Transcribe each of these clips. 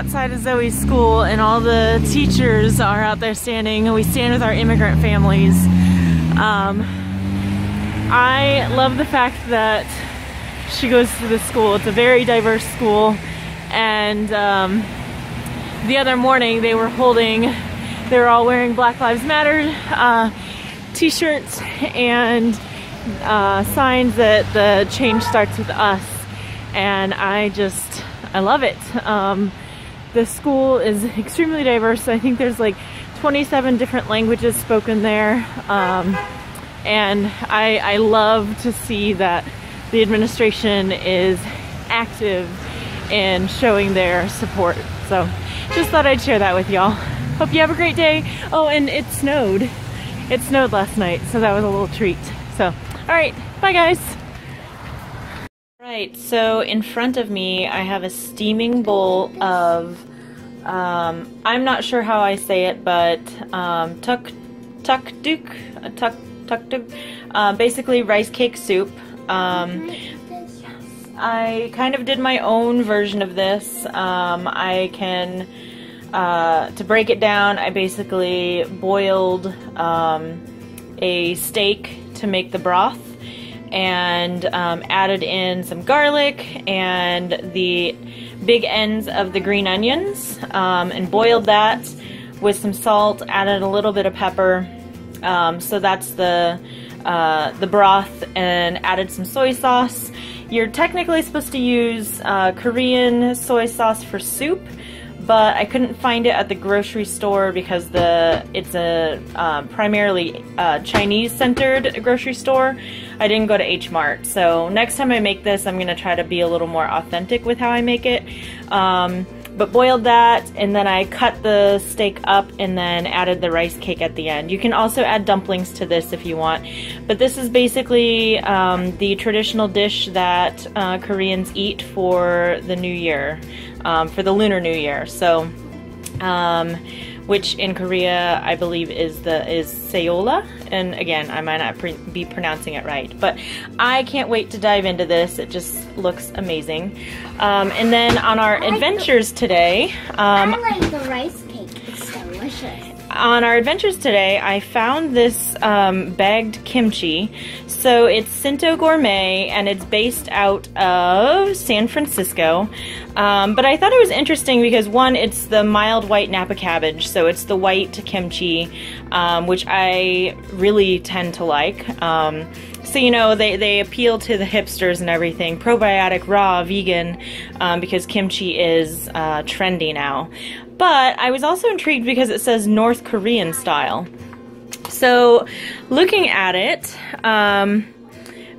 outside of Zoe's school and all the teachers are out there standing and we stand with our immigrant families. Um, I love the fact that she goes to this school. It's a very diverse school and um, the other morning they were holding, they were all wearing Black Lives Matter uh, t-shirts and uh, signs that the change starts with us and I just I love it. Um, the school is extremely diverse. I think there's like 27 different languages spoken there. Um, and I, I love to see that the administration is active in showing their support. So just thought I'd share that with y'all. Hope you have a great day. Oh, and it snowed. It snowed last night, so that was a little treat. So, all right, bye guys. Right, so in front of me I have a steaming bowl of, um, I'm not sure how I say it, but um, tuk tuk duk, tuk tuk duk, uh, basically rice cake soup. Um, I kind of did my own version of this. Um, I can, uh, to break it down, I basically boiled um, a steak to make the broth and um, added in some garlic and the big ends of the green onions um, and boiled that with some salt, added a little bit of pepper. Um, so that's the, uh, the broth and added some soy sauce. You're technically supposed to use uh, Korean soy sauce for soup, but I couldn't find it at the grocery store because the it's a uh, primarily uh, Chinese centered grocery store. I didn't go to H Mart, so next time I make this, I'm gonna try to be a little more authentic with how I make it. Um, but boiled that and then I cut the steak up and then added the rice cake at the end. You can also add dumplings to this if you want. But this is basically um, the traditional dish that uh, Koreans eat for the new year um, for the Lunar New Year. So, um, which in Korea I believe is the is Seola, And again, I might not be pronouncing it right, but I can't wait to dive into this. It just looks amazing. Um, and then on our like adventures the, today, um, I like the rice cake. It's delicious on our adventures today, I found this um, bagged kimchi. So it's Sinto Gourmet and it's based out of San Francisco. Um, but I thought it was interesting because one, it's the mild white Napa cabbage. So it's the white kimchi, um, which I really tend to like. Um, so, you know, they, they appeal to the hipsters and everything. Probiotic, raw, vegan, um, because kimchi is uh, trendy now. But I was also intrigued because it says North Korean style. So, looking at it, um,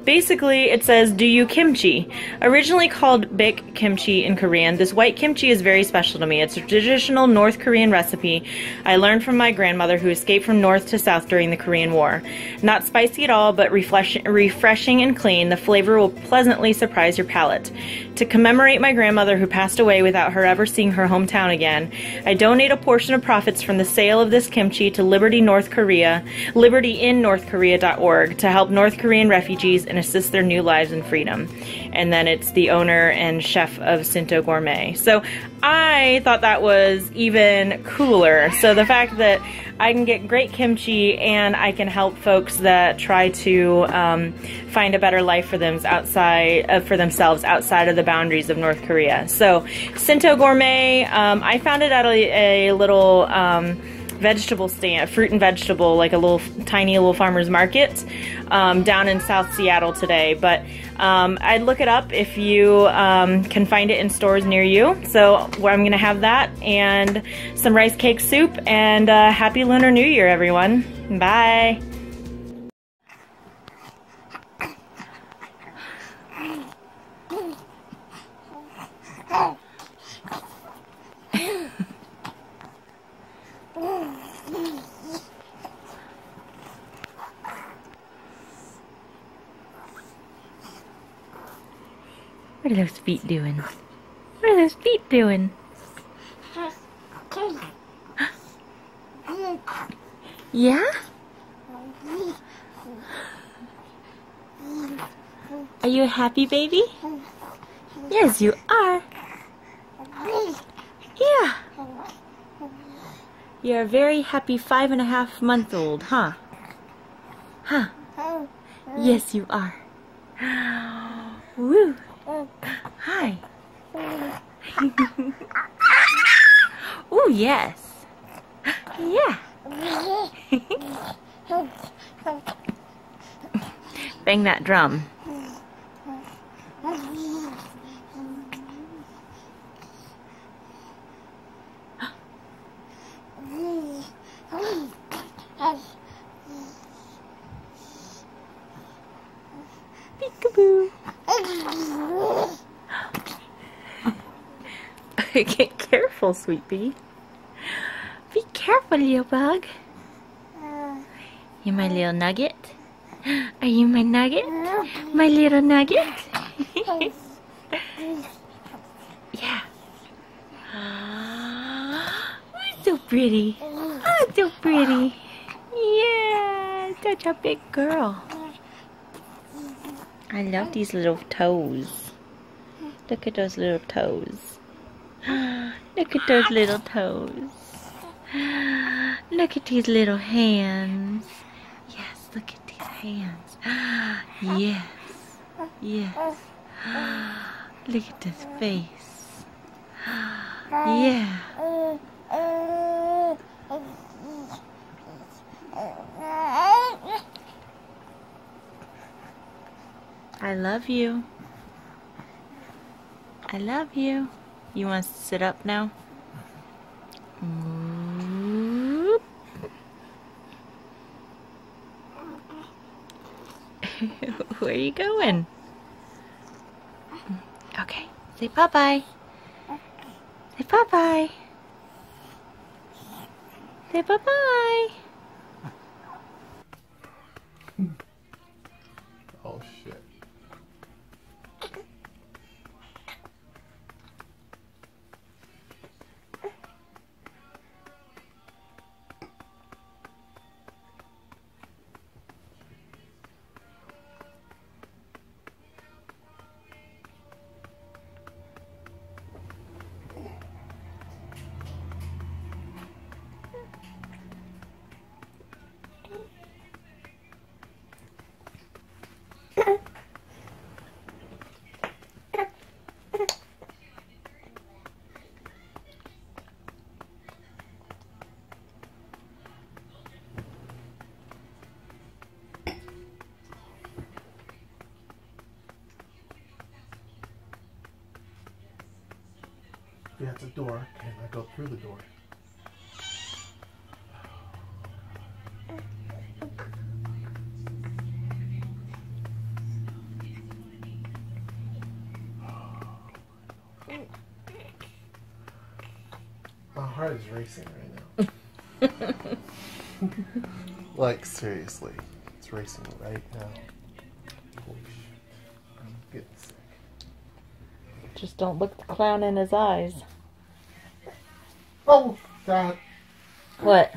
Basically, it says "Do you kimchi?" Originally called Baek kimchi in Korean, this white kimchi is very special to me. It's a traditional North Korean recipe I learned from my grandmother who escaped from North to South during the Korean War. Not spicy at all, but refreshing and clean, the flavor will pleasantly surprise your palate. To commemorate my grandmother who passed away without her ever seeing her hometown again, I donate a portion of profits from the sale of this kimchi to Liberty North Korea, libertyinnorthkorea.org to help North Korean refugees and assist their new lives in freedom. And then it's the owner and chef of Sinto Gourmet. So I thought that was even cooler. So the fact that I can get great kimchi and I can help folks that try to um, find a better life for them outside uh, for themselves outside of the boundaries of North Korea. So Sinto Gourmet, um, I found it at a, a little. Um, vegetable stand, fruit and vegetable, like a little tiny little farmer's market um, down in South Seattle today. But um, I'd look it up if you um, can find it in stores near you. So I'm going to have that and some rice cake soup and uh, happy Lunar New Year, everyone. Bye. What are those feet doing? What are those feet doing? Yeah? Are you a happy baby? Yes, you are. Yeah. You're a very happy five and a half month old, huh? Huh? Yes, you are. Woo! Hi. Ooh, yes. Yeah. Bang that drum. Get careful, sweet bee. Be careful, little bug. You my little nugget? Are you my nugget? My little nugget? yeah. Oh, so pretty. Oh, so pretty. Yeah, such a big girl. I love these little toes. Look at those little toes. Look at those little toes. Look at these little hands. Yes, look at these hands. Yes. Yes. Look at this face. Yeah. I love you. I love you. You want to sit up now? Where are you going? Okay, say bye-bye. Say bye-bye. Say bye-bye. Yeah, it's a door. Can I go through the door? My heart is racing right now. like, seriously. It's racing right now. Holy shit. I'm getting sick. Just don't look the clown in his eyes. Oh, God. What?